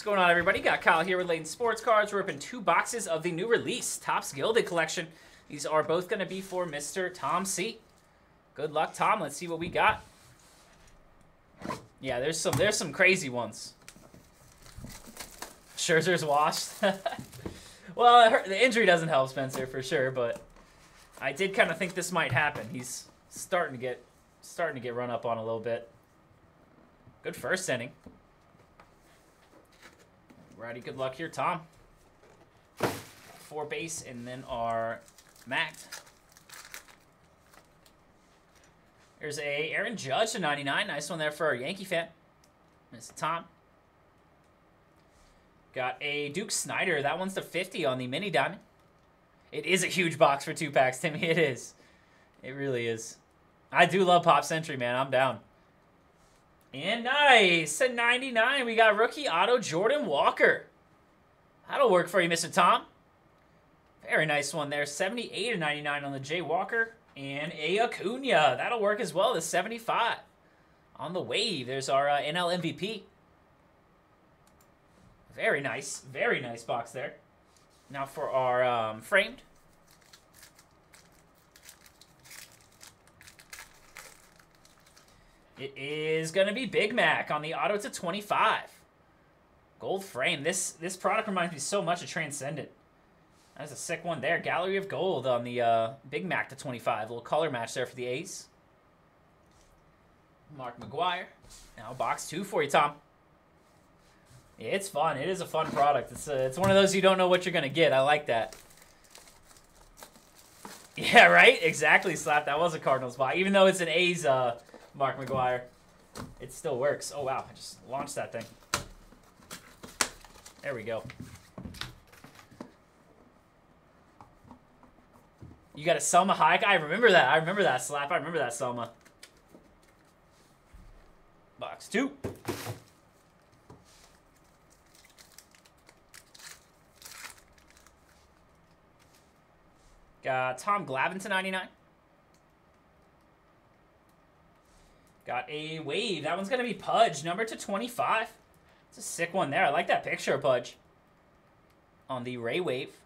What's going on, everybody? Got Kyle here with Layton Sports Cards. We're opening two boxes of the new release, Topps Gilded Collection. These are both going to be for Mr. Tom C. Good luck, Tom. Let's see what we got. Yeah, there's some there's some crazy ones. Scherzer's washed. well, the injury doesn't help Spencer for sure, but I did kind of think this might happen. He's starting to get starting to get run up on a little bit. Good first inning. Righty, good luck here, Tom. Four base, and then our Mac. There's a Aaron Judge to 99. Nice one there for our Yankee fan. Mr. Tom. Got a Duke Snider. That one's to 50 on the mini diamond. It is a huge box for two packs, Timmy. It is. It really is. I do love Pop Century, man. I'm down. And nice. At 99, we got rookie auto Jordan Walker. That'll work for you, Mr. Tom. Very nice one there. 78 and 99 on the Jay Walker. And a Acuna. That'll work as well. The 75 on the wave. There's our uh, NL MVP. Very nice. Very nice box there. Now for our um, framed. It is going to be Big Mac on the auto to 25. Gold frame. This this product reminds me so much of Transcendent. That's a sick one there. Gallery of Gold on the uh, Big Mac to 25. A little color match there for the A's. Mark McGwire. Now box two for you, Tom. It's fun. It is a fun product. It's, a, it's one of those you don't know what you're going to get. I like that. Yeah, right? Exactly, Slap. That was a Cardinals spot. Even though it's an A's uh, Mark McGwire, it still works. Oh, wow. I just launched that thing. There we go. You got a Selma Hayek? I remember that. I remember that, Slap. I remember that, Selma. Box two. Got Tom Glavine to 99. Got a wave. That one's going to be Pudge, number to 25. It's a sick one there. I like that picture Pudge on the Ray Wave.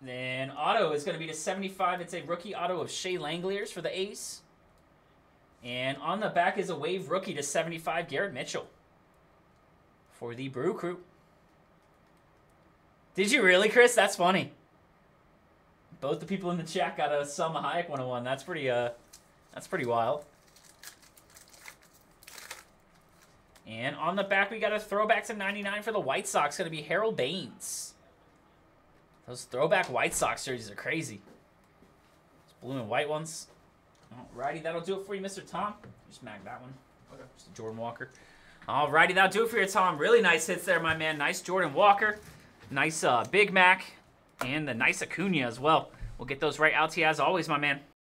Then auto is going to be to 75. It's a rookie auto of Shea Langeliers for the A's. And on the back is a wave rookie to 75, Garrett Mitchell for the Brew Crew. Did you really, Chris? That's funny. Both the people in the chat got a Selma Hayek 101. That's pretty, uh, that's pretty wild. And on the back, we got a throwback to 99 for the White Sox. Going to be Harold Baines. Those throwback White Sox jerseys are crazy. Those blue and white ones. Alrighty, that'll do it for you, Mr. Tom. Just mag that one. Okay. Just Jordan Walker. Alrighty, that'll do it for you, Tom. Really nice hits there, my man. Nice Jordan Walker. Nice uh, Big Mac. And the nice Acuna as well. We'll get those right out to you as always, my man.